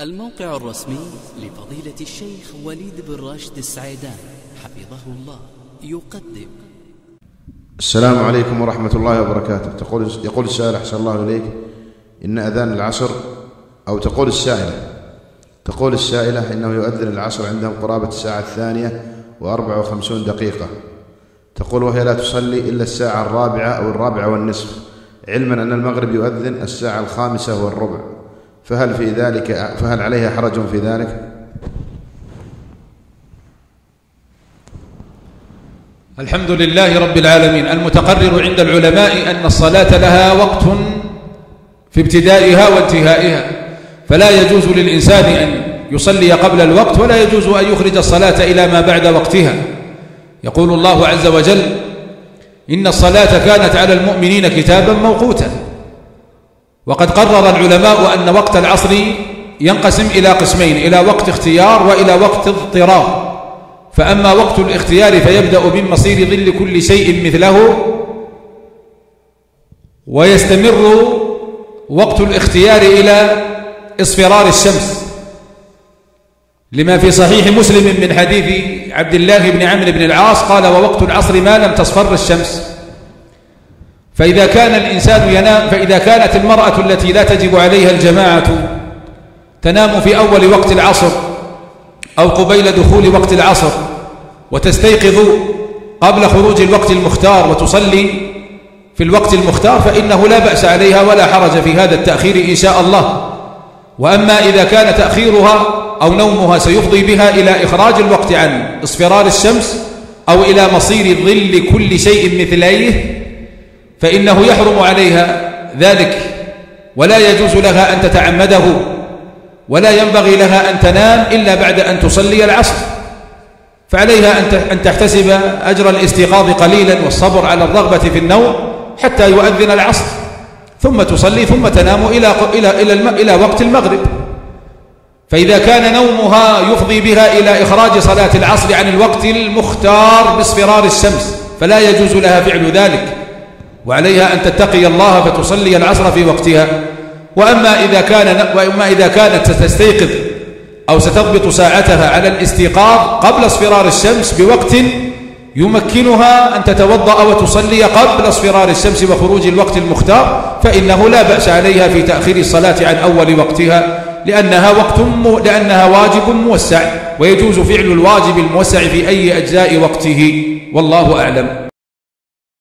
الموقع الرسمي لفضيلة الشيخ وليد بن راشد السعيدان حفظه الله. يقدم. السلام عليكم ورحمة الله وبركاته. تقول يقول السائل أحسن الله إليك. إن أذان العصر أو تقول السائلة. تقول السائلة إنه يؤذن العصر عندهم قرابة الساعة الثانية وأربع وخمسون دقيقة. تقول وهي لا تصلي إلا الساعة الرابعة أو الرابعة والنصف. علما أن المغرب يؤذن الساعة الخامسة والربع. فهل في ذلك فهل عليها حرج في ذلك؟ الحمد لله رب العالمين. المتقرر عند العلماء أن الصلاة لها وقت في ابتدائها وانتهائها. فلا يجوز للإنسان أن يصلي قبل الوقت ولا يجوز أن يخرج الصلاة إلى ما بعد وقتها. يقول الله عز وجل إن الصلاة كانت على المؤمنين كتابا موقوتا. وقد قرر العلماء أن وقت العصر ينقسم إلى قسمين إلى وقت اختيار وإلى وقت اضطرار فأما وقت الاختيار فيبدأ من مصير ظل كل شيء مثله ويستمر وقت الاختيار إلى اصفرار الشمس. لما في صحيح مسلم من حديث عبد الله بن عمرو بن العاص قال ووقت العصر ما لم تصفر الشمس. فإذا كان الإنسان ينام فإذا كانت المرأة التي لا تجب عليها الجماعة تنام في أول وقت العصر أو قبيل دخول وقت العصر وتستيقظ قبل خروج الوقت المختار وتصلي في الوقت المختار فإنه لا بأس عليها ولا حرج في هذا التأخير إن شاء الله. وأما إذا كان تأخيرها أو نومها سيفضي بها إلى إخراج الوقت عن اصفرار الشمس أو إلى مصير ظل كل شيء مثليه فإنه يحرم عليها ذلك ولا يجوز لها أن تتعمده ولا ينبغي لها أن تنام إلا بعد أن تصلي العصر. فعليها أن تحتسب أجر الاستيقاظ قليلا والصبر على الرغبة في النوم حتى يؤذن العصر ثم تصلي ثم تنام إلى, إلى, إلى, إلى وقت المغرب. فإذا كان نومها يفضي بها إلى إخراج صلاة العصر عن الوقت المختار باصفرار الشمس فلا يجوز لها فعل ذلك. وعليها أن تتقي الله فتصلي العصر في وقتها وأما إذا, كان وأما إذا كانت ستستيقظ أو ستضبط ساعتها على الاستيقاظ قبل اصفرار الشمس بوقت يمكنها أن تتوضأ وتصلي قبل اصفرار الشمس وخروج الوقت المختار فإنه لا بأس عليها في تأخير الصلاة عن أول وقتها لأنها, وقت. لأنها واجب موسع ويجوز فعل الواجب الموسع في أي أجزاء وقته والله أعلم